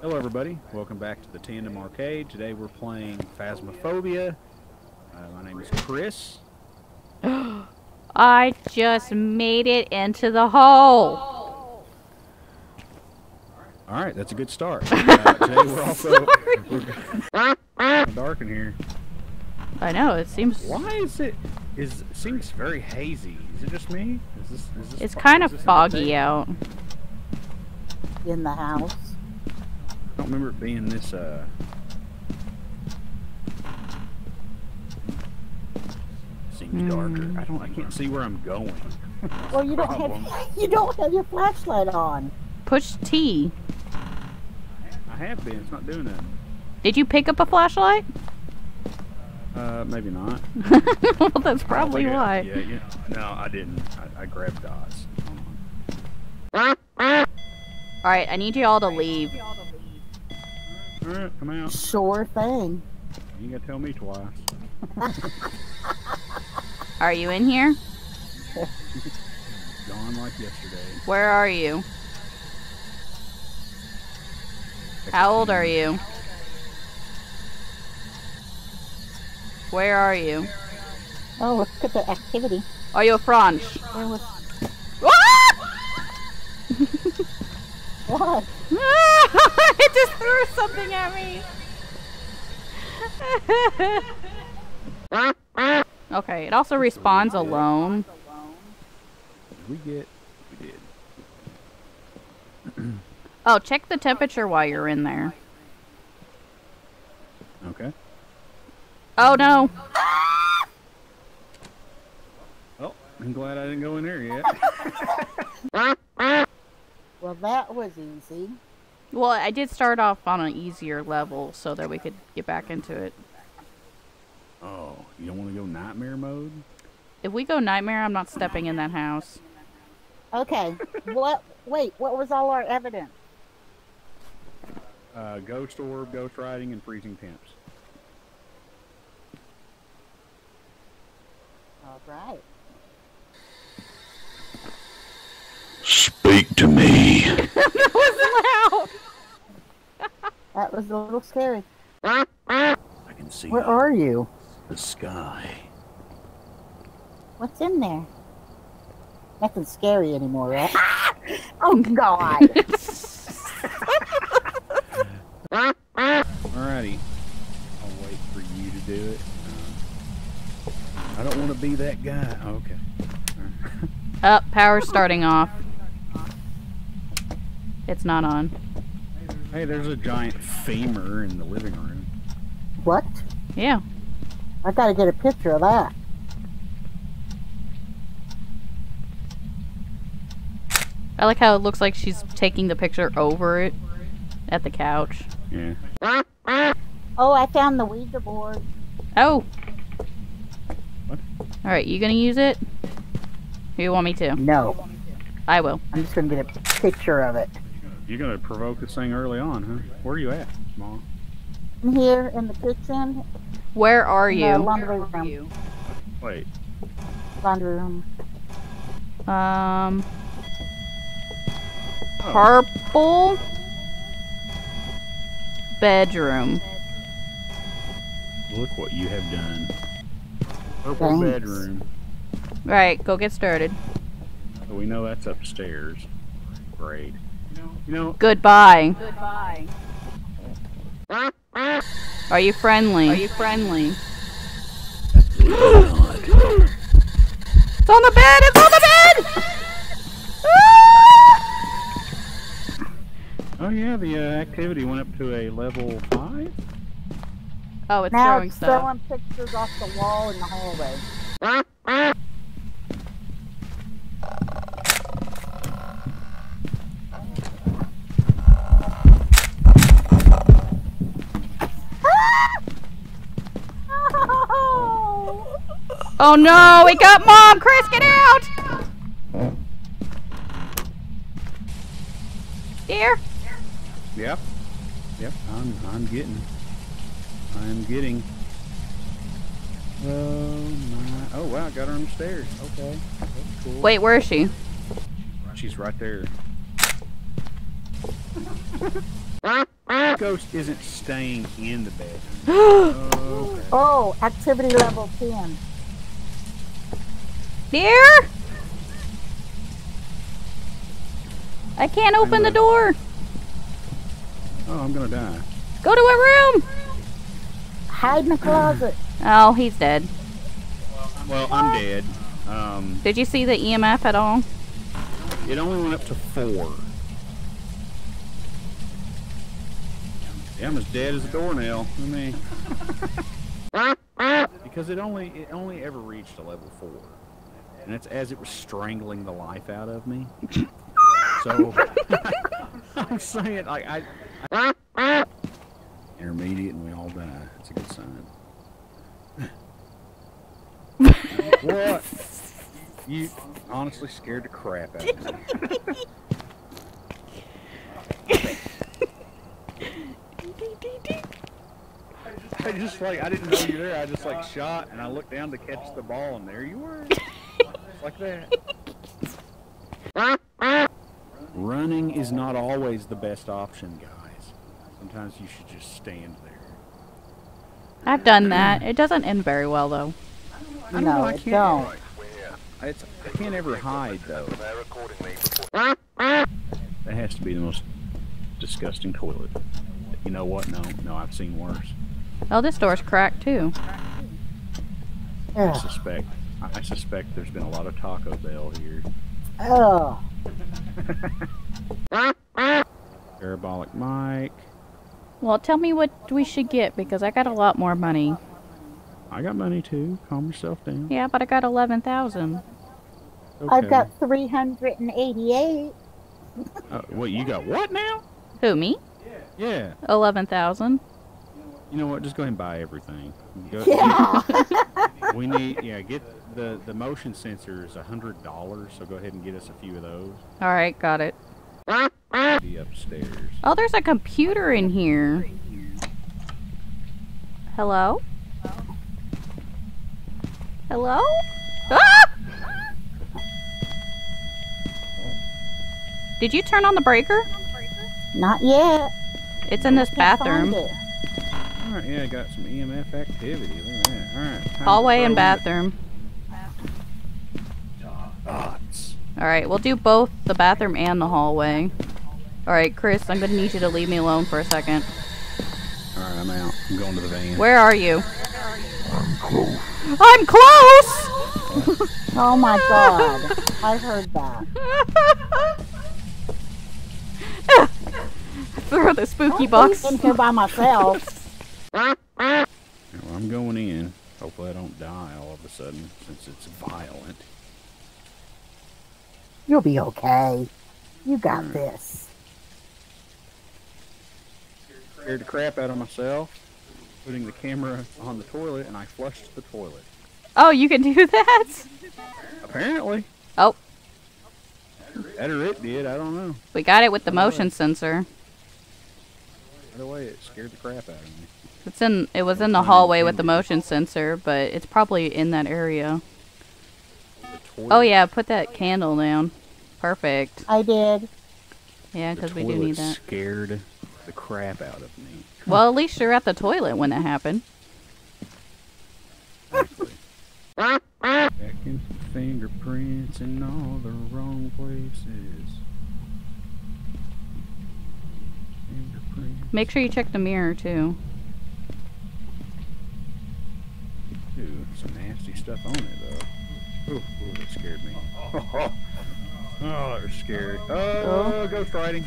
Hello, everybody. Welcome back to the Tandem Arcade. Today we're playing Phasmophobia. Uh, my name is Chris. I just made it into the hole. All right, that's a good start. Uh, today we're also we're dark in here. I know it seems Why is it? Is it seems very hazy? Is it just me? Is this? Is this it's kind of foggy out. in the house. I don't remember it being this. Uh, seems darker. Hmm. I don't. I can't see where I'm going. Well, you don't Problem. have you don't have your flashlight on. Push T. I have been. It's not doing that. Did you pick up a flashlight? Uh, maybe not. well, that's probably don't why. I- yeah, yeah. No, I didn't. I, I grabbed Dots. Hold on. All right, I need you all to leave. All right, come out. Sure thing. You gotta tell me twice. Are you in here? Gone like yesterday. Where are you? How old are you? Where are you? Oh, look at the activity. Are you French? There was Ah! what? it just threw something at me. okay, it also respawns alone. Did we get? We did. Oh, check the temperature while you're in there. Okay. Oh no. Well, oh, I'm glad I didn't go in there yet. Well, that was easy. Well, I did start off on an easier level so that we could get back into it. oh, you don't want to go nightmare mode? If we go nightmare, I'm not stepping in that house. Okay. what? Wait. What was all our evidence? Uh, ghost orb, ghost writing, and freezing temps. All right. Speak to me. that was loud. That was a little scary. I can see Where are you? the sky. What's in there? Nothing scary anymore, right? oh God! Alrighty. I'll wait for you to do it. Uh, I don't want to be that guy. Okay. Up, Power starting off. It's not on. Hey, there's a giant femur in the living room. what? Yeah. I gotta get a picture of that. I like how it looks like she's taking the picture over it at the couch. Yeah. Oh, I found the Ouija board. Oh. What? All right, you gonna use it? Or you want me to? No, I will. I'm just gonna get a picture of it. You're gonna provoke this thing early on, huh? Where are you at, Mom? I'm here in the kitchen, Where are you? the laundry room. Wait. Laundry room. Um, Oh, purple bedroom. look what you have done. Purple Thanks. bedroom. Right, go get started. So we know that's upstairs. Great. You know, Goodbye. Goodbye. Are you friendly? Are you friendly? it's on the bed! It's on the bed! Oh yeah, the uh, activity went up to a level five. oh, it's Now throwing it's stuff. throwing pictures off the wall in the hallway. Oh! Oh no, we got mom! Chris, get out! Dear? Yep. Yep. I'm. I'm getting. I'm getting. Oh my! Oh wow! I Got her on the stairs. Okay. That's cool. Wait, where is she? She's right there. Ghost isn't staying in the bed. Oh, okay. Oh, activity level 10. Dear? I can't open the door. Oh, I'm gonna die. Go to a room. Hide in the closet. Oh, he's dead. Well, I'm dead. Um, Did you see the EMF at all? it only went up to four. I'm as dead as a doornail. I mean, because it only it only ever reached a level four, and it's as it was strangling the life out of me. so I'm saying like I, I intermediate and we all die. That's a good sign. what? You honestly scared the crap out of me. I just like I didn't know you were there. I just like shot and I looked down to catch the ball and there you were. Just like that. Running is not always the best option, guys. Sometimes you should just stand there. I've done that. It doesn't end very well though. I don't No, know, I can't- don't. It's, I can't ever hide though. That has to be the most disgusting toilet. You know what? No, no, I've seen worse. Oh, this door's cracked too. I suspect. I I suspect there's been a lot of Taco Bell here. Oh, Parabolic mic. Well, tell me what we should get because I got a lot more money. I got money too. Calm yourself down. Yeah, but I got 11,000. I've got 388. Uh, what you got? What now? Who, me? Yeah. 11,000. You know what? Just go ahead and buy everything. Go, Yeah. We need. Yeah. Get the the motion sensor is a hundred dollars. So go ahead and get us a few of those. Alright, got it. Be upstairs. Oh, there's a computer in here. Hello? Hello? Ah! Did you turn on the breaker? Not yet. It's in this Can't find bathroom. It. All right. Yeah. Got some EMF activity. Look at that. All right. Hallway and bathroom. Dots. Alright, we'll do both the bathroom and the hallway. Alright, Chris, I'm gonna need you to leave me alone for a second. All right. I'm out. I'm going to the van. Where are you? I'm close! I'm close! oh my god. I heard that. Throw the spooky I'm box. in here by myself. Yeah, well, I'm going in. Hopefully I don't die all of a sudden since it's violent. You'll be okay. You got this. Scared the crap out of myself. Putting the camera on the toilet and I flushed the toilet. Oh, you can do that? Apparently. Oh, That or it did. I don't know. we got it with the motion sensor. Either way, it scared the crap out of me. It's in it was in the hallway with the motion sensor, but it's probably in that area. Oh yeah, put that candle down. Perfect. I did. Yeah, because we do need that. scared the crap out of me. Well, at least you're at the toilet when that happened. Exactly. Fingerprints in all the wrong places. Make sure you check the mirror too. Ooh, some nasty stuff on it though. Ooh, ooh that scared me. oh, that was scary. Oh, ghost writing.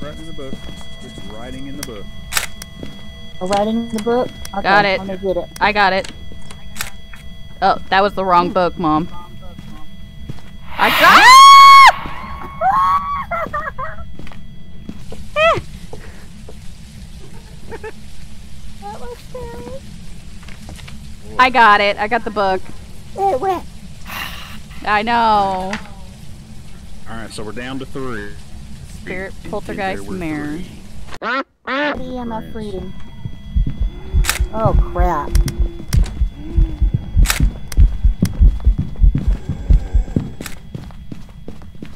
Writing in the book. It's writing in the book. A writing in the book. Okay, Got it. Get it. I got it. Oh, that was the wrong book, Mom. I That was scary. I got it. I got the book. It went. I know. Alright, so we're down to three. Spirit poltergeist there mirror. EMF reading. Oh crap.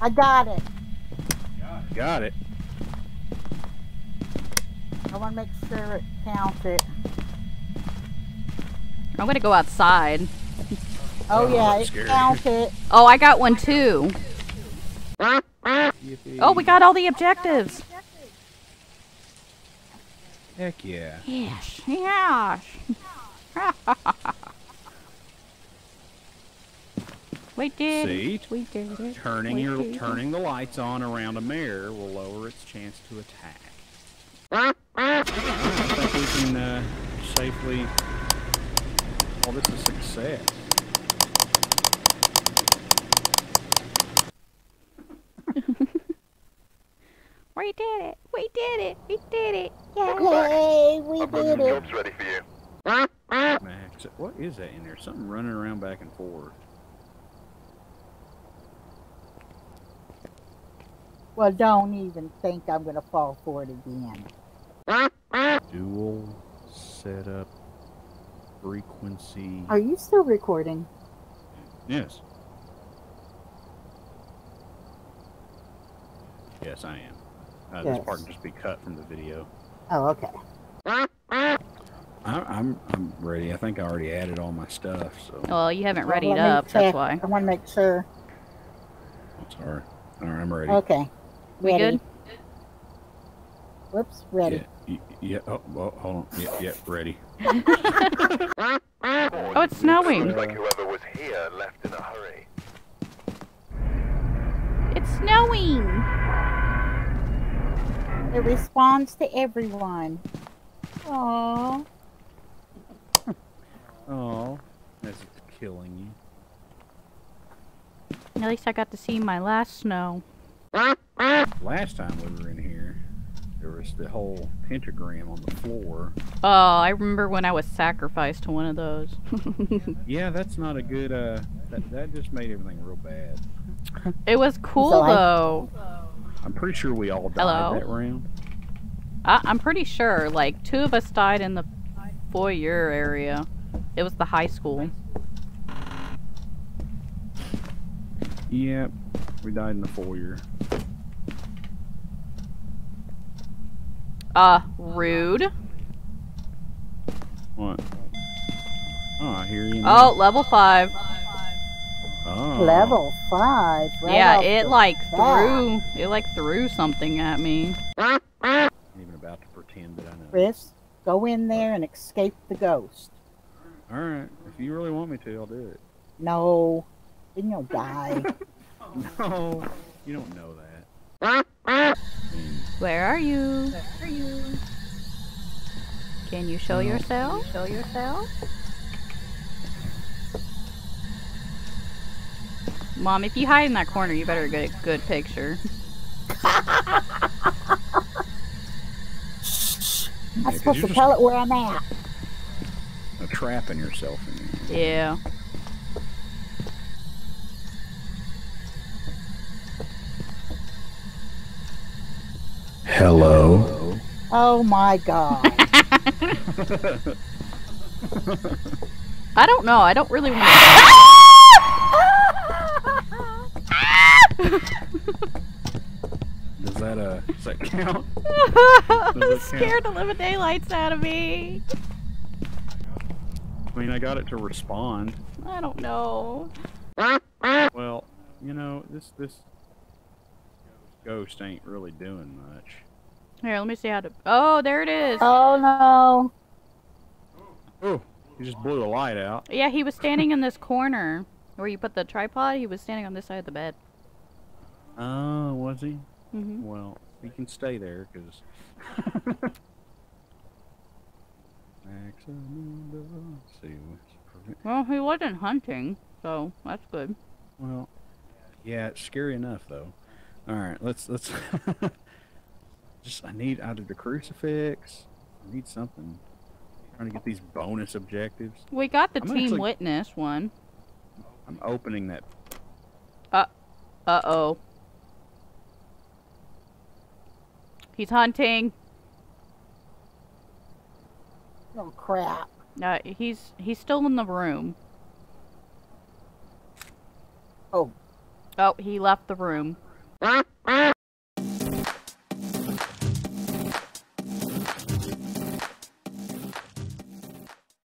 I got it. Got it. I want to make sure it counts it. I'm gonna go outside. Oh, Oh, yeah, that's it scary. counts it. Oh, I got one too. Yippee. Oh, we got all the objectives. Heck yeah. Yes, yes. we did See? it. We did it. Turning We your did turning the lights on around a mare will lower its chance to attack. I think we can uh, safely call this a success. We did it. We did it. We did it. Yeah. Yay, we I've got did some it. jobs ready for you. Max, what is that in there? Something running around back and forth. Well, don't even think I'm going to fall for it again. Dual setup frequency. Are you still recording? Yes. Yes, I am. Uh, This part can just be cut from the video. Oh, okay. I, I'm I'm ready. I think I already added all my stuff, so Well, you haven't Well, readied let me up. That's why. I want to make sure. I'm sorry. All right, I'm ready. Okay. We Ready. good? Whoops, ready. Yeah, yeah. Oh, well, hold on. Yeah, yeah, ready. Oh, it's snowing. Looks like whoever was here left in a hurry. It's snowing. It responds to everyone. Aww. Oh, that's killing you. At least I got to see my last snow. Last time we were in here, there was the whole pentagram on the floor. Oh, I remember when I was sacrificed to one of those. Yeah, that's not a good. Uh, that that just made everything real bad. it was cool So I- though. I'm pretty sure we all died Hello? that round. I, I'm pretty sure. Like two of us died in the foyer area. It was the high school. Yep, we died in the foyer. Uh, rude. What? Oh, I hear you. Oh, level five. Oh. Level five. Right yeah, it like bat. threw it like threw something at me. I'm even about to pretend that I know. Chris, go in there and escape the ghost. All right, if you really want me to, I'll do it. No, then you'll die. No, you don't know that. I mean, Where are you? Where are you? Can you show yourself? Show yourself. Mom, if you hide in that corner, you better get a good picture. I'm yeah, 'cause supposed to tell it where I'm at. trapping yourself in there. Yeah. Hello. Oh my god. I don't know. I don't really want to. Does that uh does that count? to. Does it scared the living daylights out of me. I mean, I got it to respond. I don't know. Well, you know, this this ghost ain't really doing much. Here, let me see how to. Oh, there it is. oh no. Oh, he just blew the light out. Yeah, he was standing in this corner where you put the tripod. He was standing on this side of the bed. Oh, was he? hmm Well, he can stay there because. Maximum. Let's see. what's prevent- Well, he wasn't hunting, so that's good. Well, yeah, it's scary enough though. All right, let's let's. just I need either the crucifix. I need something. trying to get these bonus objectives. We got the I'm team actually- witness one. I'm opening that. Uh uh oh. He's hunting. Oh crap. Uh, he's he's still in the room. Oh. Oh, he left the room.